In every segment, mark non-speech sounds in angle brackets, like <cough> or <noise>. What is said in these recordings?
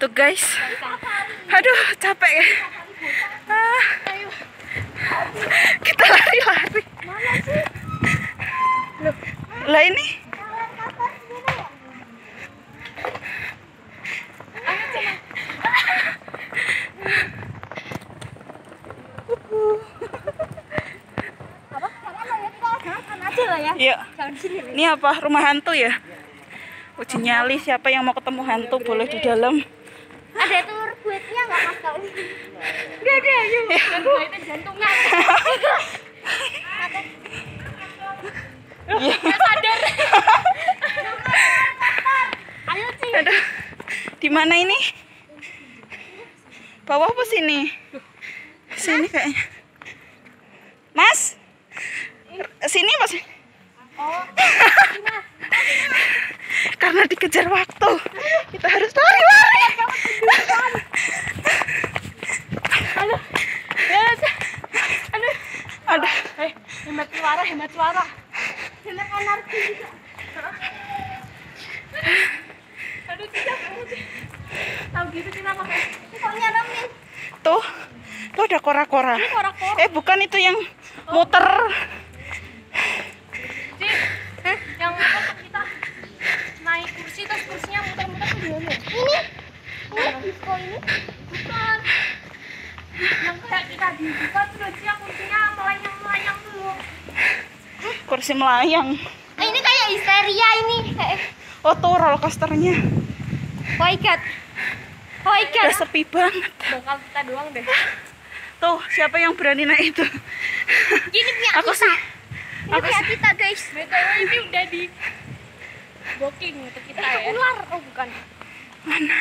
Tuh guys. Aduh, capek ya. Ah. Kita lari-lari. Lah ini ya? Ya. Ini apa? Rumah hantu ya? Uji nyali siapa yang mau ketemu hantu boleh di dalam. Ada telur buatnya nggak mas kau? Nggak ada, yuk. Dan buatnya jantungan. Nggak sadar. Ayo sih. Aduh. Di mana ini? Bawah apa sini? Sini kayaknya. Mas? Sini Mas. Oh, Karena dikejar waktu. Kita harus lari-lari. aduh. Yes. Aduh. Aduh. Eh, hemat suara, hemat suara. Hemat energi juga. Aduh, tidak. Tahu gitu kenapa kayak? Tuh. Tuh ada kora-kora. Eh bukan itu yang muter. Cik, eh, yang apa kita naik kursi terus kursinya muter-muter tuh gimana? Ini, ini disco ini bukan. Kita dibuka terus dia kursinya melayang-melayang dulu. Kursi melayang. Nah, ini kayak histeria ini. Kayak, Oh tuh roller coasternya. oh my god. Oh my god. Udah sepi banget. Bakal kita doang deh. Tuh siapa yang berani naik itu? Ini punya Aku kita. sih. Ini aku punya kita guys. BTW ini udah di booking untuk kita ya. Ular, oh bukan. Mana?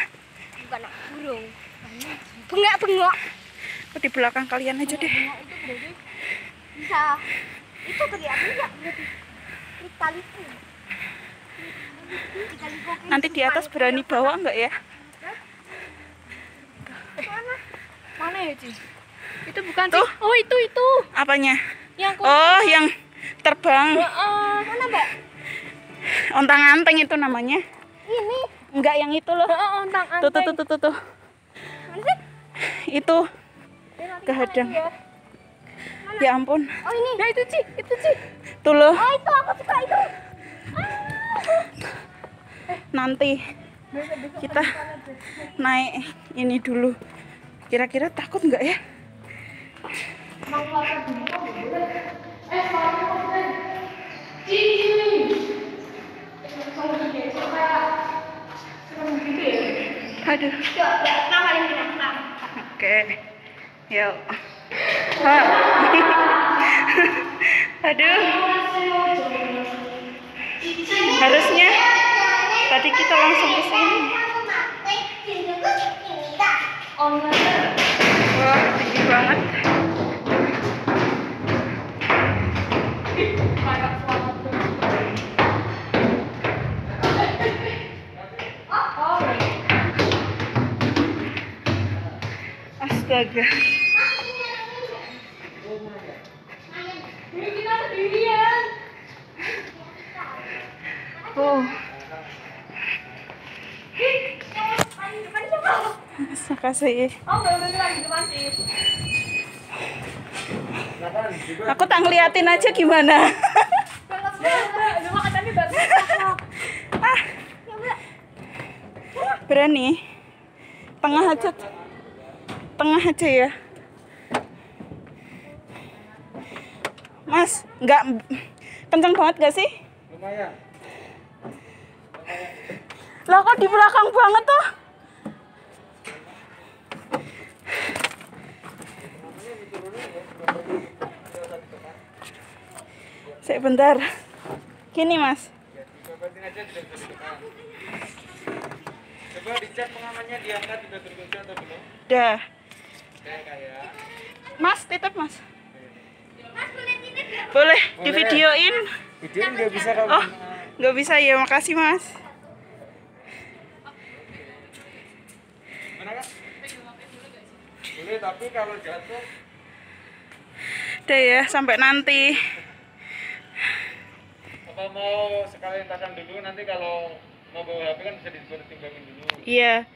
Bukan burung. Bengak-bengok. Oh, di belakang kalian aja deh. Itu berarti bisa itu Nanti di atas berani bawa nggak ya? mana? Mana ya, Ci? Itu bukan Tuh. sih. Oh, itu itu. Apanya? Yang Oh, yang terbang. Heeh. mana, Mbak? Ontang-anteng itu namanya. Ini. Enggak yang itu loh. Heeh, ontang Tuh, tuh, tuh, tuh, tuh, tuh. Mana sih? Itu. Kehadang. ya? Ampun. Oh, ini. Nah, itu, Ci. Itu, Ci. Tuh loh. Oh, itu aku suka itu. Nanti kita naik ini dulu. Kira-kira takut nggak ya? Aduh. Oke. Ha. <laughs> Aduh. Harusnya tadi kita langsung ke sini. Astaga. Oh, makasih. Aku tak ngeliatin aja gimana. ah, berani. Tengah aja. Tengah aja ya. Mas, nggak kenceng banget gak sih? lumayan Lah kok di belakang banget tuh? Saya bentar. Gini mas. coba dicek pengamannya diangkat sudah terkunci atau belum Dah. Mas, titip mas. Boleh di Boleh. videoin? video nggak bisa kamu Oh, nggak bisa ya. Makasih mas. mana kak boleh tapi kalau jatuh Udah ya, sampai nanti. apa mau sekalian tahan dulu nanti kalau mau bawa HP kan bisa ditimbangin dulu Iya.